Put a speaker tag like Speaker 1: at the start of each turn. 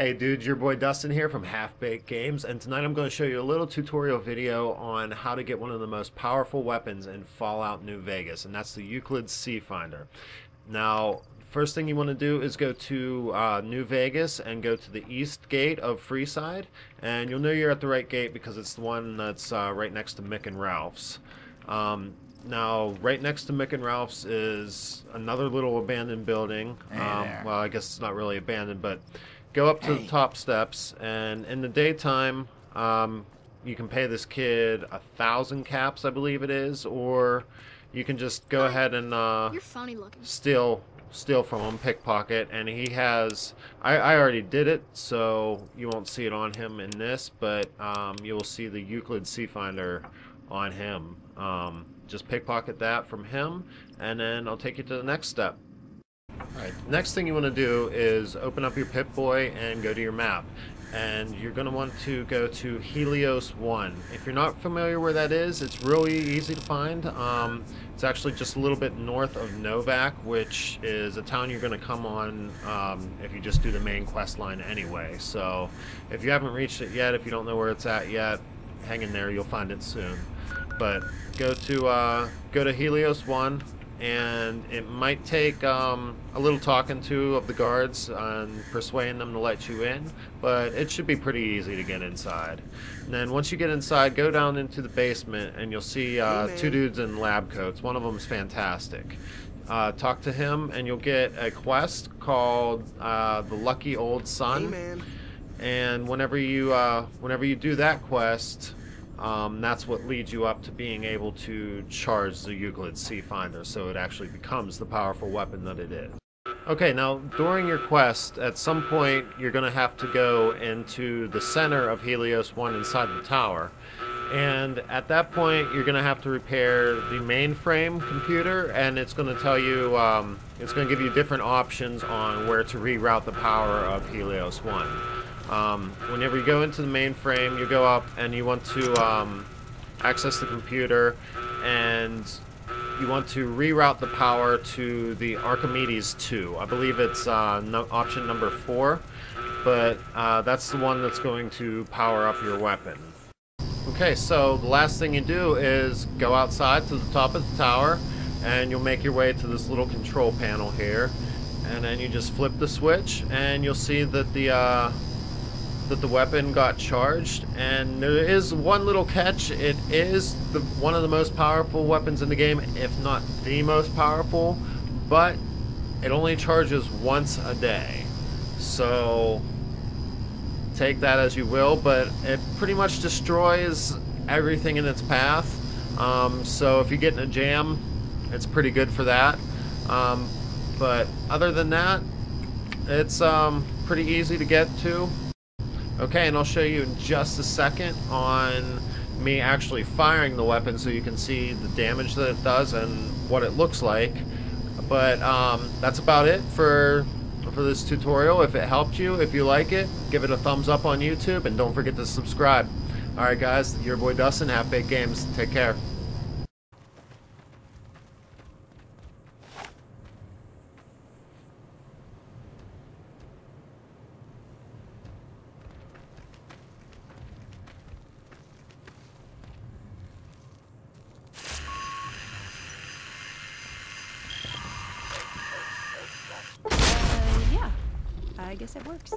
Speaker 1: Hey dudes, your boy Dustin here from Half Baked Games, and tonight I'm going to show you a little tutorial video on how to get one of the most powerful weapons in Fallout New Vegas, and that's the Euclid C-Finder. Now, first thing you want to do is go to uh, New Vegas and go to the east gate of Freeside, and you'll know you're at the right gate because it's the one that's uh, right next to Mick and Ralph's. Um, now, right next to Mick and Ralph's is another little abandoned building.
Speaker 2: Hey
Speaker 1: um, well, I guess it's not really abandoned, but go up to the top steps, and in the daytime, um, you can pay this kid a thousand caps, I believe it is, or you can just go ahead and uh,
Speaker 3: You're funny looking.
Speaker 1: steal steal from him, pickpocket, and he has. I, I already did it, so you won't see it on him in this, but um, you will see the Euclid C Finder on him. Um, just pickpocket that from him, and then I'll take you to the next step. Alright, next thing you want to do is open up your Pip-Boy and go to your map. And you're going to want to go to Helios 1. If you're not familiar where that is, it's really easy to find. Um, it's actually just a little bit north of Novak, which is a town you're going to come on um, if you just do the main quest line anyway. So if you haven't reached it yet, if you don't know where it's at yet, hang in there, you'll find it soon. But go to uh, go to Helios 1 and it might take um, a little talking to of the guards and persuading them to let you in, but it should be pretty easy to get inside. And then once you get inside, go down into the basement and you'll see uh,
Speaker 2: Hey,
Speaker 1: two dudes in lab coats. One of them's fantastic. Uh, talk to him and you'll get a quest called uh, the Lucky Old Sun
Speaker 2: Hey
Speaker 1: and whenever you uh, whenever you do that quest, um, that's what leads you up to being able to charge the Euclid C Finder, so it actually becomes the powerful weapon that it is. Okay, now during your quest, at some point you're going to have to go into the center of Helios 1 inside the tower. And at that point, you're going to have to repair the mainframe computer, and it's going to tell you, um, it's going to give you different options on where to reroute the power of Helios 1. Um, whenever you go into the mainframe, you go up and you want to um, access the computer, and you want to reroute the power to the Archimedes 2. I believe it's uh, no, option number 4, but uh, that's the one that's going to power up your weapon. Okay, so the last thing you do is go outside to the top of the tower, and you'll make your way to this little control panel here, and then you just flip the switch, and you'll see that the uh, that the weapon got charged. And there is one little catch: it is the one of the most powerful weapons in the game, if not the most powerful, but it only charges once a day. So take that as you will, but it pretty much destroys everything in its path. Um, so if you get in a jam, it's pretty good for that. Um, but other than that, it's um, pretty easy to get to. Okay, and I'll show you in just a second on me actually firing the weapon so you can see the damage that it does and what it looks like. But um, that's about it for for this tutorial. If it helped you, if you like it, give it a thumbs up on YouTube and don't forget to subscribe. Alright guys, your boy Dustin, Half Baked Games. Take care.
Speaker 4: Uh, yeah. I guess it works.